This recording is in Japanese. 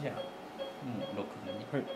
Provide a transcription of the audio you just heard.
じゃあもう録画ねはい。